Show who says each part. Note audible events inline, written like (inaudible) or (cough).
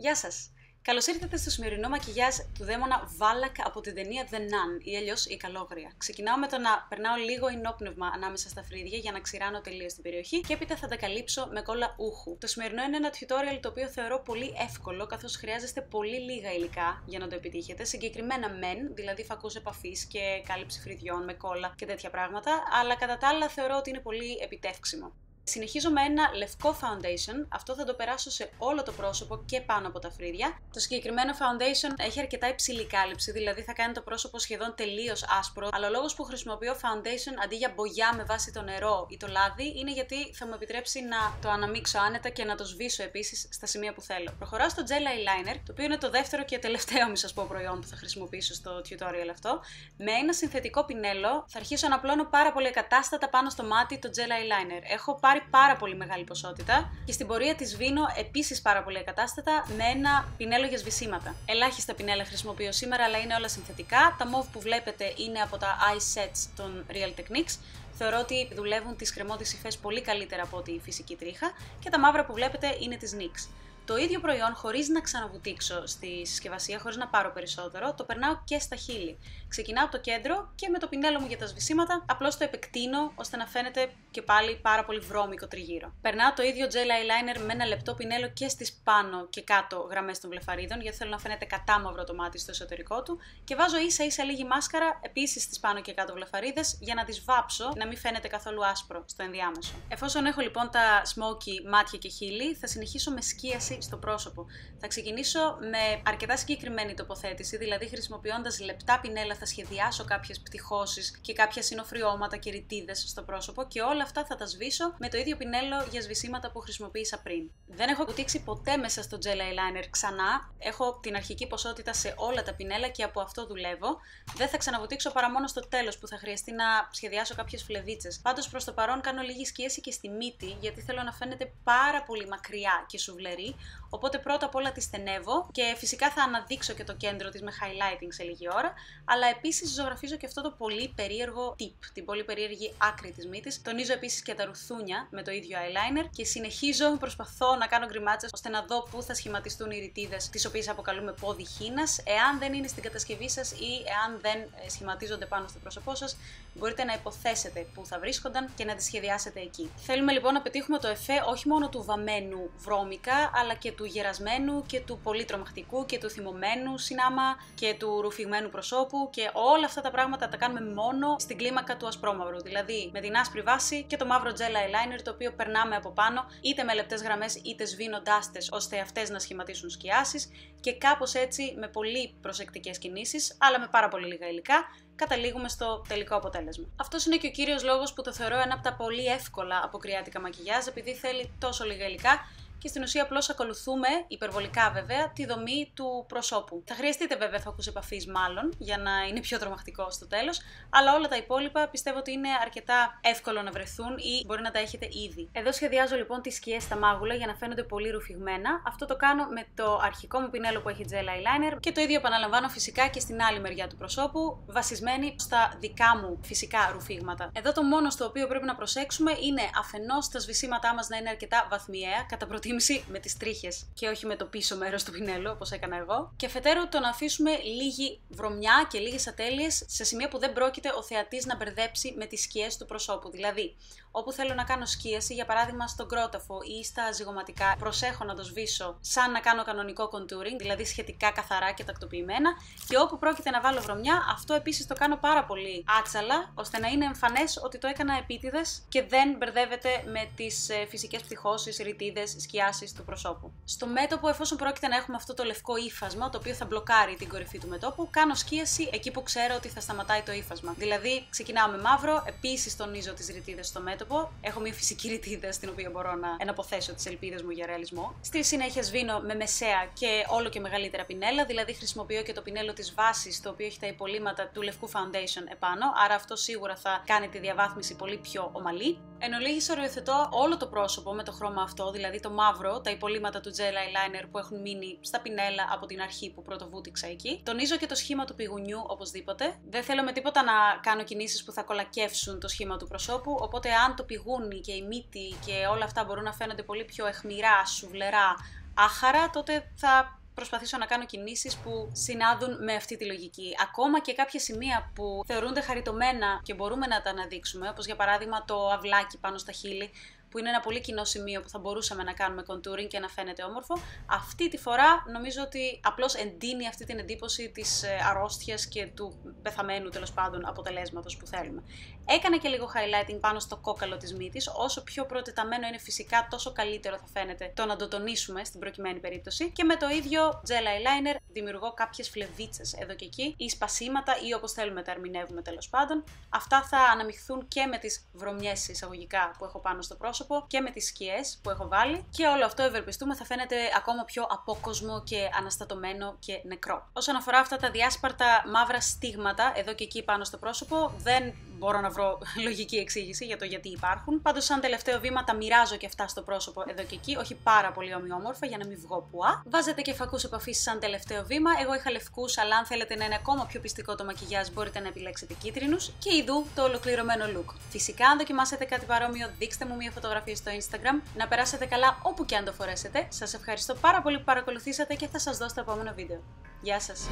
Speaker 1: Γεια σας! Καλώς ήρθατε στο σημερινό μακιγιάζ του δαίμονα Βάλακ από την ταινία The Nun ή αλλιώς η Καλόγρια. Ξεκινάω με το να περνάω λίγο ενόπνευμα ανάμεσα στα φρύδια για να ξηράνω τελείως την περιοχή και έπειτα θα τα καλύψω με κόλλα ούχου. Το σημερινό είναι ένα tutorial το οποίο θεωρώ πολύ εύκολο καθώς χρειάζεστε πολύ λίγα υλικά για να το επιτύχετε. Συγκεκριμένα μεν, δηλαδή φακούς επαφής και κάλυψη φρυδιών με κόλλα και τέτοια πράγματα, αλλά κατά τα άλλα θεωρώ ότι είναι πολύ επιτεύξιμο. Συνεχίζω με ένα λευκό foundation. Αυτό θα το περάσω σε όλο το πρόσωπο και πάνω από τα φρύδια. Το συγκεκριμένο foundation έχει αρκετά υψηλή κάλυψη, δηλαδή θα κάνει το πρόσωπο σχεδόν τελείως άσπρο. Αλλά ο λόγος που χρησιμοποιώ foundation αντί για μπογιά με βάση το νερό ή το λάδι είναι γιατί θα μου επιτρέψει να το αναμίξω άνετα και να το σβήσω επίσης στα σημεία που θέλω. Προχωράω στο gel eyeliner, το οποίο είναι το δεύτερο και τελευταίο, μη σας πω, προϊόν που θα χρησιμοποιήσω στο tutorial αυτό. Με ένα συνθετικό πινέλο θα αρχίσω να απλώνω πάρα πολύ κατάστατα πάνω στο μάτι το gel eyeliner. Έχω πάρει πάρα πολύ μεγάλη ποσότητα και στην πορεία της σβήνω επίσης πάρα πολύ εκατάστατα με ένα πινέλο για σβησίματα. Ελάχιστα πινέλα χρησιμοποιώ σήμερα, αλλά είναι όλα συνθετικά. Τα mauve που βλέπετε είναι από τα eye sets των Real Techniques. Θεωρώ ότι δουλεύουν τις κρεμότητε υφές πολύ καλύτερα από τη φυσική τρίχα και τα μαύρα που βλέπετε είναι της NYX. Το ίδιο προϊόν, χωρίς να ξαναβουτήξω στη συσκευασία, χωρίς να πάρω περισσότερο, το περνάω και στα χείλη. Ξεκινάω από το κέντρο και με το πινέλο μου για τα σβησίματα, απλώς το επεκτείνω ώστε να φαίνεται και πάλι πάρα πολύ βρώμικο τριγύρω. Περνάω το ίδιο gel eyeliner με ένα λεπτό πινέλο και στις πάνω και κάτω γραμμές των βλεφαρίδων, γιατί θέλω να φαίνεται κατάμαυρο το μάτι στο εσωτερικό του. Και βάζω ίσα ίσα λίγη μάσκαρα επίσης στις πάνω και κάτω βλεφαρίδες για να τις βάψω, να μην φαίνεται καθόλου άσπρο στο ενδιάμεσο. Εφόσον έχω λοιπόν τα smoky μάτια και χείλη, θα συνεχίσω με σκίαση στο πρόσωπο. Θα ξεκινήσω με αρκετά συγκεκριμένη τοποθέτηση, δηλαδή χρησιμοποιώντας λεπτά πινέλα θα σχεδιάσω κάποιες πτυχώσεις και κάποια συνοφριώματα και ρητίδες στο πρόσωπο και όλα αυτά θα τα σβήσω με το ίδιο πινέλο για σβησίματα που χρησιμοποίησα πριν. Δεν έχω κουτίξει ποτέ μέσα στο gel eyeliner ξανά. Έχω την αρχική ποσότητα σε όλα τα πινέλα και από αυτό δουλεύω. Δεν θα ξαναβουτήξω παρά μόνο στο τέλος που θα χρειαστεί να σχεδιάσω κάποιες φλεβίτσες. Πάντως προς το παρόν κάνω λίγη σκίαση και στη μύτη γιατί θέλω να φαίνεται πάρα πολύ μακριά και σουβλερή, Οπότε πρώτα απ' όλα τη στενεύω και φυσικά θα αναδείξω και το κέντρο της με highlighting σε λίγη ώρα, αλλά επίσης ζωγραφίζω και αυτό το πολύ περίεργο tip, την πολύ περίεργη άκρη της μύτης. Τονίζω επίσης και τα ρουθούνια με το ίδιο eyeliner και συνεχίζω, προσπαθώ να κάνω γκριμάτσες ώστε να δω πού θα σχηματιστούν οι ρητίδες τις οποίες αποκαλούμε πόδι χίνας. Εάν δεν είναι στην κατασκευή σας ή εάν δεν ε, σχηματίζονται πάνω στο πρόσωπό σας, μπορείτε να υποθέσετε πού θα βρίσκονταν και να τις σχεδιάσετε εκεί. Θέλουμε λοιπόν να πετύχουμε το εφέ όχι μόνο του βαμμένου βρώμικα, αλλά και του γερασμένου και του πολύ τρομακτικού και του θυμωμένου συνάμα και του ρουφηγμένου προσώπου και όλα αυτά τα πράγματα τα κάνουμε μόνο στην κλίμακα του ασπρόμαυρου. Δηλαδή με την άσπρη βάση και το μαύρο gel eyeliner το οποίο περνάμε από πάνω είτε με λεπτές γραμμές είτε σβήνοντάς τες ώστε αυτές να σχηματίσουν σκιάσεις και κάπως έτσι με πολύ προσεκτικές κινήσεις αλλά με πάρα πολύ λίγα υλικά καταλήγουμε στο τελικό αποτέλεσμα. Αυτός είναι και ο κύριος λόγος που το θεωρώ ένα από τα πολύ εύκολα αποκριάτικα μακιγιάζ, επειδή θέλει τόσο λίγα υλικά και στην ουσία απλώς ακολουθούμε, υπερβολικά βέβαια, τη δομή του προσώπου. Θα χρειαστείτε βέβαια φακού επαφής, μάλλον, για να είναι πιο τρομακτικό στο τέλος, αλλά όλα τα υπόλοιπα πιστεύω ότι είναι αρκετά εύκολο να βρεθούν ή μπορεί να τα έχετε ήδη. Εδώ σχεδιάζω λοιπόν τις σκιές στα μάγουλα για να φαίνονται πολύ ρουφηγμένα. Αυτό το κάνω με το αρχικό μου πινέλο που έχει gel eyeliner και το ίδιο επαναλαμβάνω φυσικά και στην άλλη μεριά του προσώπου, βασισμένη στα δικά μου φυσικά ρουφίγματα. Εδώ το μόνο στο οποίο πρέπει να προσέξουμε είναι αφενός τα σβησίματά μας να είναι αρκετά βαθμιαία, κατά προτίμηση με τις τρίχες και όχι με το πίσω μέρος του πινέλου, όπως έκανα εγώ. Και αφετέρου το να αφήσουμε λίγη βρωμιά και λίγες ατέλειες σε σημεία που δεν πρόκειται ο θεατής να μπερδέψει με τις σκιές του προσώπου. Δηλαδή, όπου θέλω να κάνω σκίαση, για παράδειγμα στον κρόταφο ή στα ζυγοματικά, προσέχω να το σβήσω σαν να κάνω κανονικό contouring, δηλαδή σχετικά καθαρά και τακτοποιημένα. Και όπου πρόκειται να βάλω βρωμιά, αυτό επίσης το κάνω πάρα πολύ άτσαλα, ώστε να είναι εμφανές ότι το έκανα επίτηδες και δεν μπερδεύεται με τις ε, φυσικές πτυχώσεις, ρητίδες, σκιάσει του προσώπου. Στο μέτωπο, εφόσον πρόκειται να έχουμε αυτό το λευκό ύφασμα, το οποίο θα μπλοκάρει την κορυφή του μετώπου, κάνω σκίαση εκεί που ξέρω ότι θα σταματάει το ύφασμα. Δηλαδή, ξεκινάω με μαύρο, επίσης τονίζω τις ρητίδες στο μέτωπο μέτωπο. Έχω μια φυσική ρητίδα στην οποία μπορώ να εναποθέσω τις ελπίδες μου για ρεαλισμό. Στη συνέχεια σβήνω με μεσαία και όλο και μεγαλύτερα πινέλα, δηλαδή χρησιμοποιώ και το πινέλο της βάσης, το οποίο έχει τα υπολείμματα του λευκού foundation επάνω. Άρα αυτό σίγουρα θα κάνει τη διαβάθμιση πολύ πιο ομαλή. Εν ολίγης οριοθετώ όλο το πρόσωπο με το χρώμα αυτό, δηλαδή το μαύρο, τα υπολείμματα του gel eyeliner που έχουν μείνει στα πινέλα από την αρχή που πρώτο βούτυξα εκεί. Τονίζω και το σχήμα του πηγουνιού οπωσδήποτε. Δεν θέλω με τίποτα να κάνω κινήσεις που θα κολακεύσουν το σχήμα του προσώπου, οπότε αν το πηγούνι και η μύτη και όλα αυτά μπορούν να φαίνονται πολύ πιο εχμηρά, σουβλερά, άχαρα, τότε θα προσπαθήσω να κάνω κινήσεις που συνάδουν με αυτή τη λογική. Ακόμα και κάποια σημεία που θεωρούνται χαριτωμένα και μπορούμε να τα αναδείξουμε, όπως για παράδειγμα το αυλάκι πάνω στα χείλη, που είναι ένα πολύ κοινό σημείο που θα μπορούσαμε να κάνουμε contouring και να φαίνεται όμορφο. Αυτή τη φορά νομίζω ότι απλώς εντείνει αυτή την εντύπωση της ε, αρρώστιας και του πεθαμένου τέλος πάντων αποτελέσματος που θέλουμε. Έκανα και λίγο highlighting πάνω στο κόκαλο της μύτης. Όσο πιο προτεταμένο είναι φυσικά, τόσο καλύτερο θα φαίνεται το να το τονίσουμε στην προκειμένη περίπτωση. Και με το ίδιο gel eyeliner δημιουργώ κάποιες φλεβίτσες εδώ και εκεί, ή σπασίματα, ή όπως θέλουμε τα ερμηνεύουμε τέλος πάντων. Αυτά θα αναμειχθούν και με τις βρωμιές εισαγωγικά που έχω πάνω στο πρόσωπο και με τις σκιές που έχω βάλει και όλο αυτό ευελπιστούμε θα φαίνεται ακόμα πιο απόκοσμο και αναστατωμένο και νεκρό. Όσον αφορά αυτά τα διάσπαρτα μαύρα στίγματα εδώ και εκεί πάνω στο πρόσωπο δεν μπορώ να βρω (laughs) λογική εξήγηση για το γιατί υπάρχουν. Πάντως, σαν τελευταίο βήμα, τα μοιράζω και αυτά στο πρόσωπο εδώ και εκεί, όχι πάρα πολύ ομοιόμορφα για να μην βγω πουά. Βάζετε και φακού επαφής σαν τελευταίο βήμα. Εγώ είχα λευκούς, αλλά αν θέλετε να είναι ακόμα πιο πιστικό το μακιγιάζ, μπορείτε να επιλέξετε κίτρινους. Και ειδού το ολοκληρωμένο look. Φυσικά, αν δοκιμάσετε κάτι παρόμοιο, δείξτε μου μια φωτογραφία στο Instagram. Να περάσετε καλά όπου και αν το φορέσετε. Σας ευχαριστώ πάρα πολύ που παρακολουθήσατε και θα σας δω στο επόμενο βίντεο. Γεια σας!